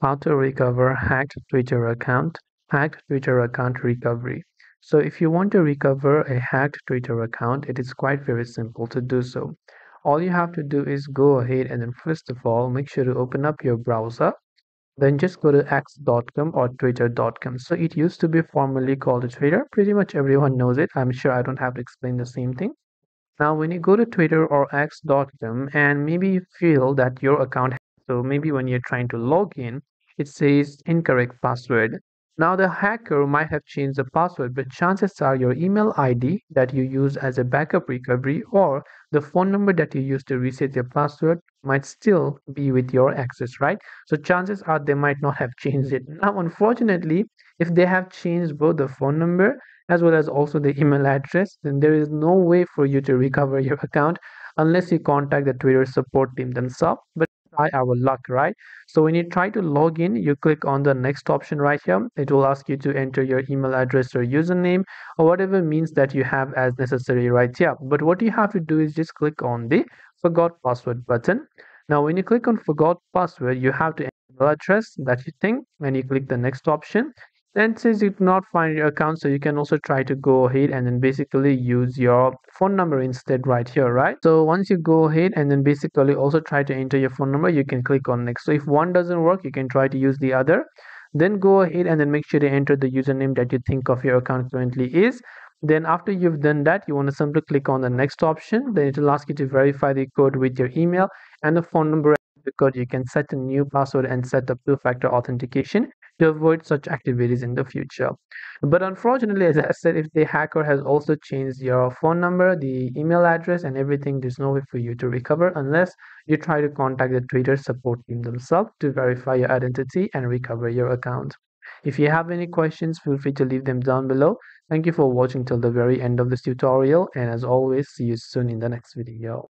how to recover hacked Twitter account, hacked Twitter account recovery. So if you want to recover a hacked Twitter account, it is quite very simple to do so. All you have to do is go ahead and then first of all, make sure to open up your browser. Then just go to x.com or twitter.com. So it used to be formerly called Twitter. Pretty much everyone knows it. I'm sure I don't have to explain the same thing. Now, when you go to Twitter or x.com and maybe you feel that your account, so maybe when you're trying to log in, it says incorrect password. Now the hacker might have changed the password, but chances are your email ID that you use as a backup recovery or the phone number that you use to reset your password might still be with your access, right? So chances are they might not have changed it. Now, unfortunately, if they have changed both the phone number as well as also the email address, then there is no way for you to recover your account unless you contact the Twitter support team themselves. But try our luck right? So when you try to log in you click on the next option right here. It will ask you to enter your email address or username or whatever means that you have as necessary right here. But what you have to do is just click on the forgot password button. Now when you click on forgot password you have to enter email address that you think. And you click the next option then says you cannot find your account so you can also try to go ahead and then basically use your phone number instead right here right? So once you go ahead and then basically also try to enter your phone number you can click on next. So if one doesn't work you can try to use the other. Then go ahead and then make sure to enter the username that you think of your account currently is. Then after you've done that you want to simply click on the next option. Then it will ask you to verify the code with your email and the phone number code. You can set a new password and set up two-factor authentication to avoid such activities in the future. But unfortunately, as I said, if the hacker has also changed your phone number, the email address, and everything, there's no way for you to recover unless you try to contact the Twitter support team themselves to verify your identity and recover your account. If you have any questions, feel free to leave them down below. Thank you for watching till the very end of this tutorial and as always, see you soon in the next video.